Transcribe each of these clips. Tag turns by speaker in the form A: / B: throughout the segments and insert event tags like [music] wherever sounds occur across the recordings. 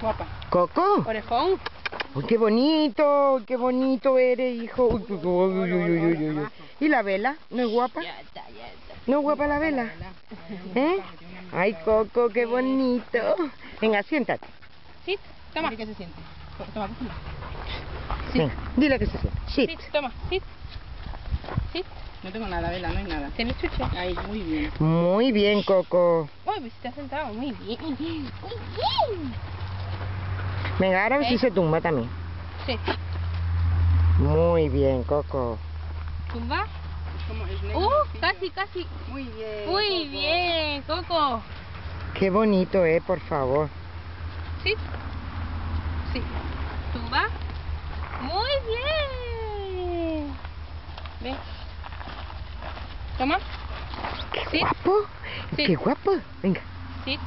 A: Guapa.
B: ¿Coco?
A: Orejón.
B: Uy, qué bonito, qué bonito eres, hijo. Uy, uy, uy. ¿Y la vela? ¿No es guapa? ¿No es guapa la vela? ¿Eh? Ay, Coco, qué bonito. Venga, siéntate.
A: Sit, toma. ¿Qué se siente? Toma. Sí.
B: Venga, dile que se siente. Sit,
A: toma, sit. Sit. No tengo nada, vela, no hay nada. ¿Tienes chuche? Ahí, muy bien.
B: Muy bien, Coco.
A: Uy, pues te has sentado. Muy bien. Muy bien.
B: Venga, ahora a ver si se tumba también.
A: Sí.
B: Muy bien, Coco.
A: ¿Tumba? Uh, casi, casi.
C: Muy bien.
A: Muy bien, Coco.
B: Qué bonito, eh, por favor.
A: Sí. Sí. ¿Tumba? Muy bien. Ven. Toma.
B: Qué
A: Sí.
B: guapo.
A: Sí.
B: Qué guapo. Venga.
A: Sí.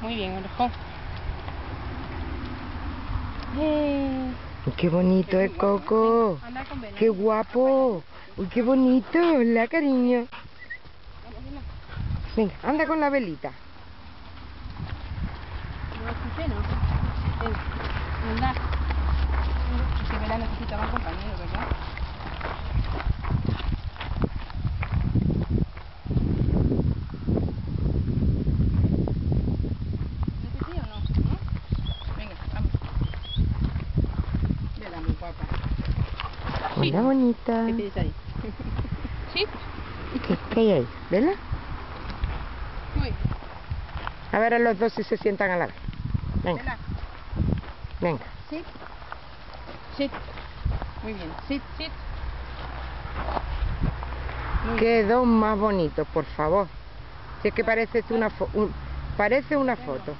A: Muy bien, orejón. Eh,
B: Qué bonito Coco.
A: Anda con vela.
B: Qué guapo. Uy, qué bonito. La cariño. Venga, anda con la velita.
A: No escuché, ¿no? Anda. Que Vela necesitaba compañero, ¿verdad? ¿Ese sí o no? ¿No? Venga, vamos.
C: Muy guapa.
B: Hola, bonita.
C: ¿Qué tienes ahí? [laughs]
A: ¿Sí?
B: ¿Qué, qué hay ahí? ¿Vela?
A: Muy bien.
B: A ver a los dos si se sientan a la vez. Venga,
C: Vela.
B: venga.
C: Sit. Sit. Muy bien. Sit.
A: Sí.
B: Qué dos más bonitos, por favor. Si es que parece una, fo- un- parece una foto.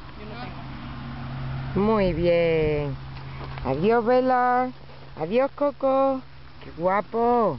B: Muy bien. Adiós, Vela. Adiós, Coco. Qué guapo.